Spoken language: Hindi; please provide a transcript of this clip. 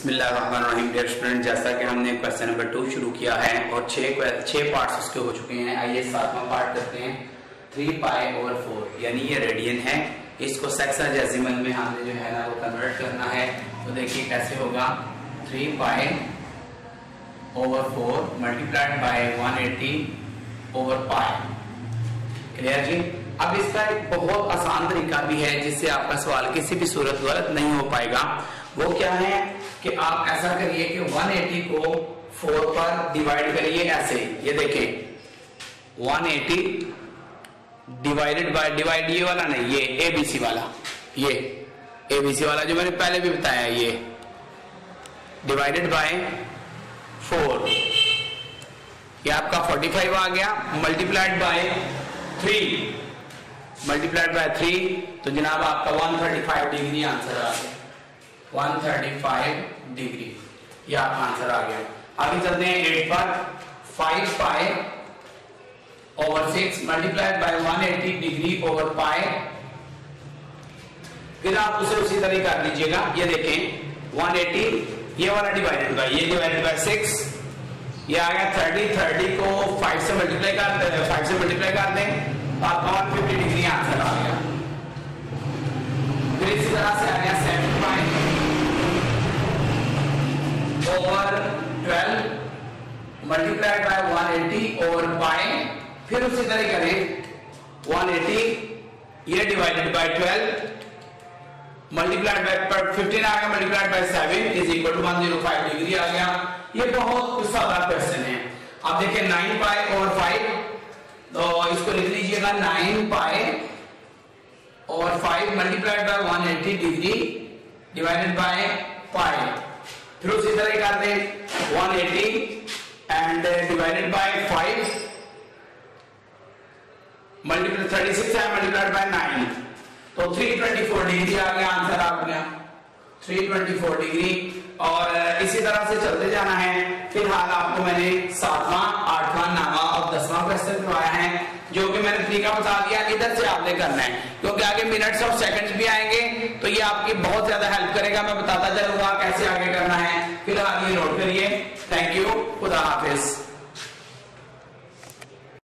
स्टूडेंट जैसा कि हमने क्वेश्चन नंबर टू शुरू किया है और छह छह पार्ट्स उसके हो चुके हैं। आइए सातवां पार्ट करते हैं। थ्री पाई ओवर फोर यानी ये रेडियन है। इसको सेक्साजेसिमल में हमने जो है ना, वो कन्वर्ट करना है। तो देखिए कैसे होगा। Three pi over four multiplied by one eighty over pi clear जी? अब इसका एक बहुत आसान तरीका भी है, जिससे आपका सवाल किसी भी सूरत गलत नहीं हो पाएगा। वो क्या है? कि आप ऐसा करिए कि 180 को 4 पर डिवाइड करिए ऐसे। ये देखें। 180 डिवाइडेड बाय डिवाइड ये वाला नहीं, ये एबीसी वाला। ये एबीसी वाला जो मैंने पहले भी बताया ये। डिवाइडेड बाय 4 ये आपका 45 आ गया मल्टीप्लाइड बाय 3 मल्टीप्लाइड बाय 3 तो जनाब आपका 135 डिग्री आंसर आ गया। 135 डिग्री ये आपका आंसर आ गया। आगे चलते हैं एट पर five pi over six multiplied by 180 degree over pi फिर आप उसे उसी तरह कर दीजिएगा। ये देखें 180 ये वाला डिवाइडेड बाय ये डिवाइडेड बाय सिक्स ये आ गया 30 30 को 5 से मल्टीप्लाई कर 5 से मल्टीप्लाई कर दें, आपका 150 डिग्री आंसर आ गया। मल्टीप्लाइड बाय 180 और पाई फिर उसी तरह करें 180 ये डिवाइडेड बाय 12 मल्टीप्लाइड बाय 15 आ गया multiplied by 7 is equal to 105 degree आ गया। ये बहुत सादा क्वेश्चन है। अब देखिए 9 पाई और 5 तो इसको लिख लीजिएगा 9 पाई और 5 multiplied by 180 degree divided by pi फिर उसी तरह करते 180 and uh, divided by 5 multiplied 36 and multiplied by 9 तो 324 डिग्री आ गया आंसर आ गया। 324 डिग्री और uh, इसी तरह से चलते जाना है। फ़िलहाल आपको मैंने सातवां आठवां नवा और दसवां प्रश्न करवाया है जो कि मैंने तरीका बता दिया इधर से आपने करना है। क्योंकि आगे मिनट्स और सेकंड्स भी आएँगे तो ये आपकी बहुत ज़्यादा हेल्प करेगा। मैं बताता चलूँगा कैसे आगे करना है। फ़िलहाल ये नोट करिए। Thank you. Khuda Hafiz.